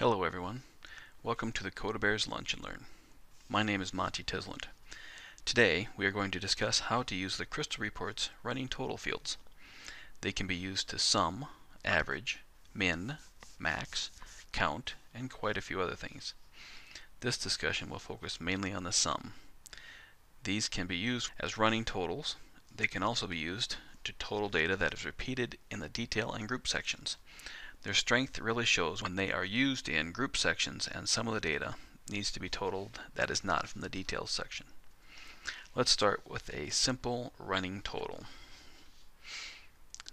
Hello everyone. Welcome to the Codabears Lunch and Learn. My name is Monty Tisland. Today we are going to discuss how to use the Crystal Report's running total fields. They can be used to sum, average, min, max, count, and quite a few other things. This discussion will focus mainly on the sum. These can be used as running totals. They can also be used to total data that is repeated in the detail and group sections. Their strength really shows when they are used in group sections and some of the data needs to be totaled that is not from the details section. Let's start with a simple running total.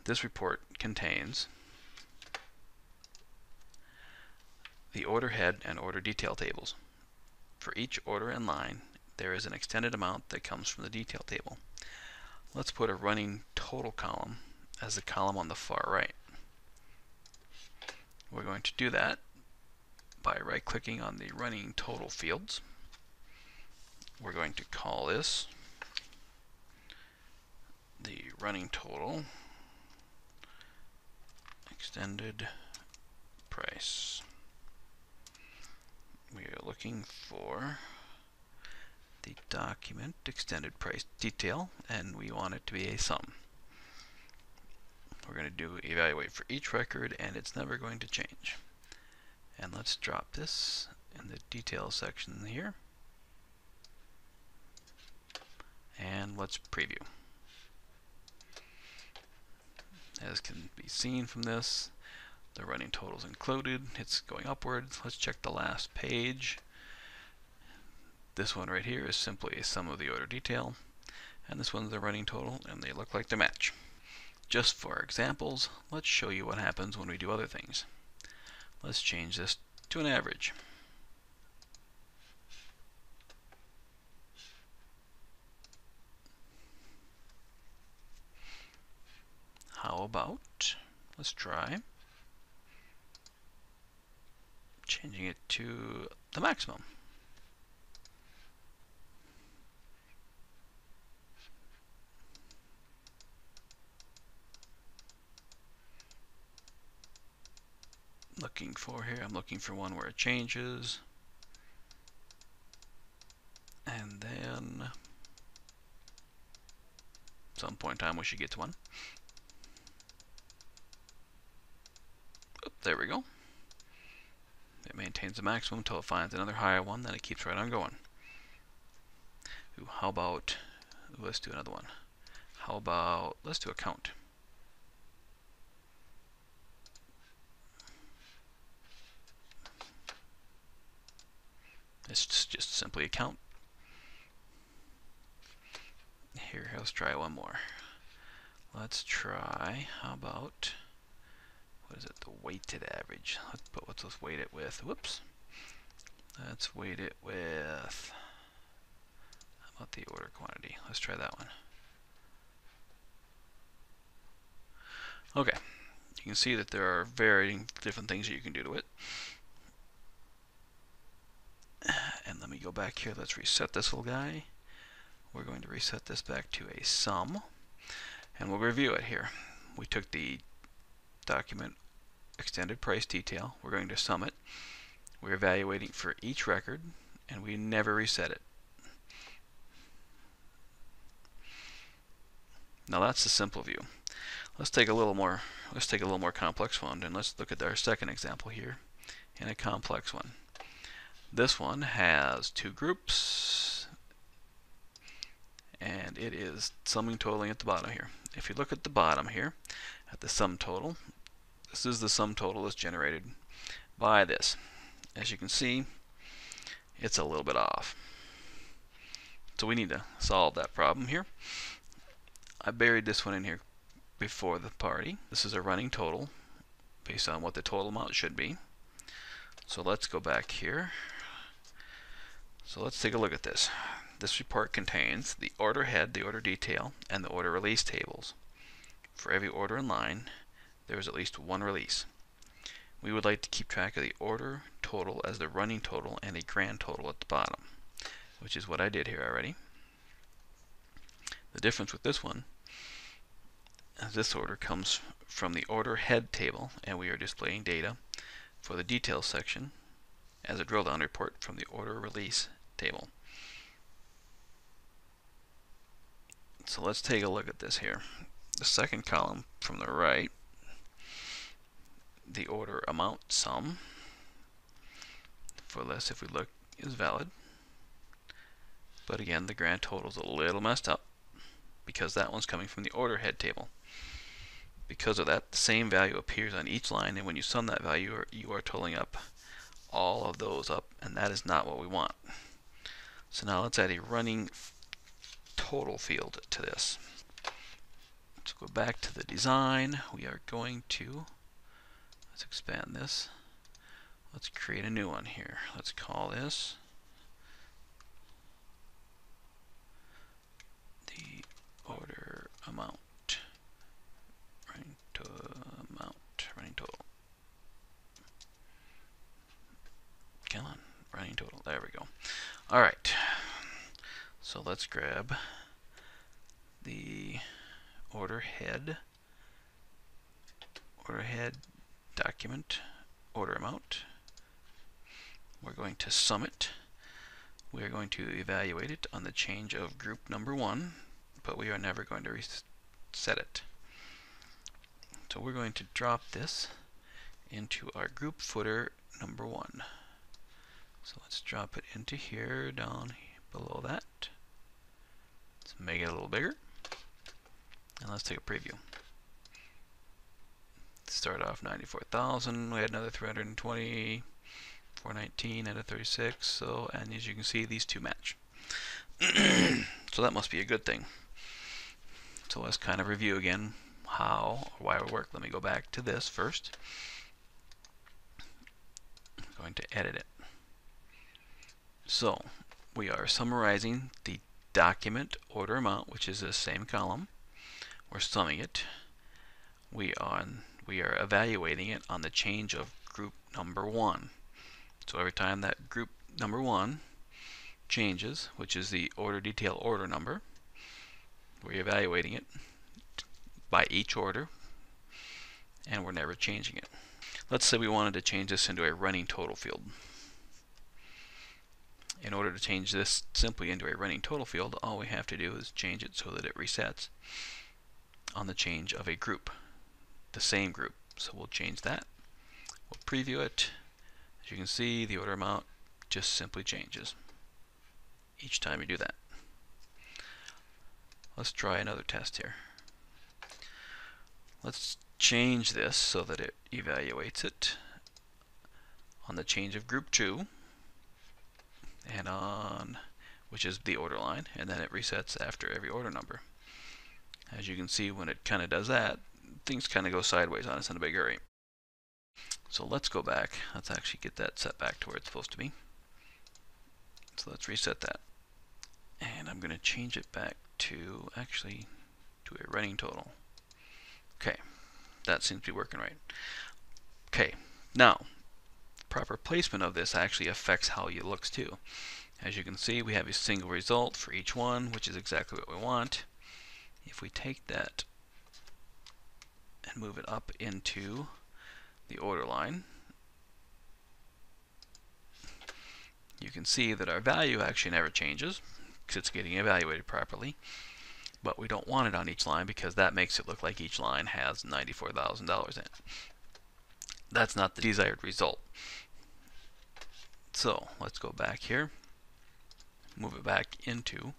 This report contains the order head and order detail tables. For each order and line, there is an extended amount that comes from the detail table. Let's put a running total column as the column on the far right. We're going to do that by right clicking on the running total fields. We're going to call this the running total extended price. We are looking for the document extended price detail and we want it to be a sum. We're going to do evaluate for each record and it's never going to change. And let's drop this in the details section here. And let's preview. As can be seen from this, the running totals included. It's going upwards. Let's check the last page. This one right here is simply a sum of the order detail. And this one's the running total, and they look like they match. Just for examples, let's show you what happens when we do other things. Let's change this to an average. How about, let's try, changing it to the maximum. Looking for here. I'm looking for one where it changes. And then some point in time we should get to one. Oop, there we go. It maintains the maximum until it finds another higher one, then it keeps right on going. Ooh, how about, let's do another one. How about, let's do a count. It's just simply a count. Here, let's try one more. Let's try, how about, what is it, the weighted average. Let's put, let's, let's weight it with, whoops. Let's weight it with, how about the order quantity? Let's try that one. Okay, you can see that there are varying different things that you can do to it. And let me go back here. Let's reset this little guy. We're going to reset this back to a sum. And we'll review it here. We took the document extended price detail. We're going to sum it. We're evaluating for each record, and we never reset it. Now that's the simple view. Let's take a little more. Let's take a little more complex one, and let's look at our second example here, in a complex one. This one has two groups and it is summing totaling at the bottom here. If you look at the bottom here at the sum total, this is the sum total that's generated by this. As you can see, it's a little bit off. So we need to solve that problem here. I buried this one in here before the party. This is a running total based on what the total amount should be. So let's go back here so let's take a look at this. This report contains the order head, the order detail, and the order release tables. For every order in line, there is at least one release. We would like to keep track of the order total as the running total and a grand total at the bottom, which is what I did here already. The difference with this one this order comes from the order head table, and we are displaying data for the details section as a drill down report from the order release table. So let's take a look at this here. The second column from the right, the order amount sum, for this if we look is valid. But again, the grand total is a little messed up because that one's coming from the order head table. Because of that, the same value appears on each line, and when you sum that value, you are totaling up all of those up, and that is not what we want. So now let's add a running total field to this. Let's go back to the design. We are going to, let's expand this. Let's create a new one here. Let's call this the order amount. Running to amount, running total. Come on, running total. There we go. All right. So let's grab the order head, order head document, order amount. We're going to sum it. We are going to evaluate it on the change of group number one, but we are never going to reset it. So we're going to drop this into our group footer number one. So let's drop it into here, down below that. Make it a little bigger. And let's take a preview. Start off 94,000, we had another 320, 419 out of 36, so, and as you can see, these two match. so that must be a good thing. So let's kind of review again how or why it work. Let me go back to this first. I'm going to edit it. So we are summarizing the document order amount, which is the same column. We're summing it. We on we are evaluating it on the change of group number one. So every time that group number one changes, which is the order detail order number, we're evaluating it by each order, and we're never changing it. Let's say we wanted to change this into a running total field. In order to change this simply into a running total field, all we have to do is change it so that it resets on the change of a group, the same group. So we'll change that. We'll preview it. As you can see, the order amount just simply changes each time you do that. Let's try another test here. Let's change this so that it evaluates it on the change of group 2 and on which is the order line and then it resets after every order number. As you can see when it kind of does that things kind of go sideways on us in a big hurry. So let's go back. Let's actually get that set back to where it's supposed to be. So let's reset that. And I'm going to change it back to actually to a running total. Okay, that seems to be working right. Okay, now proper placement of this actually affects how it looks too. As you can see, we have a single result for each one, which is exactly what we want. If we take that and move it up into the order line, you can see that our value actually never changes because it's getting evaluated properly. But we don't want it on each line because that makes it look like each line has $94,000 in it. That's not the desired result. So let's go back here, move it back into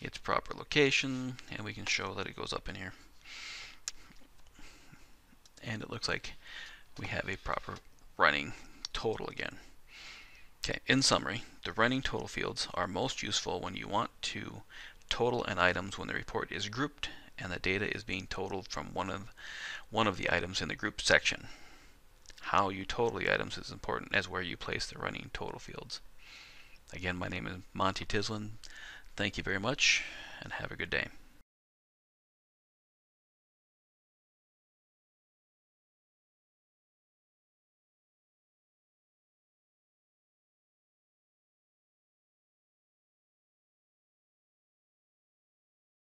its proper location, and we can show that it goes up in here. And it looks like we have a proper running total again. Okay, in summary, the running total fields are most useful when you want to total an items when the report is grouped and the data is being totaled from one of one of the items in the group section. How you total the items is important as where you place the running total fields. Again, my name is Monty Tislin. Thank you very much and have a good day.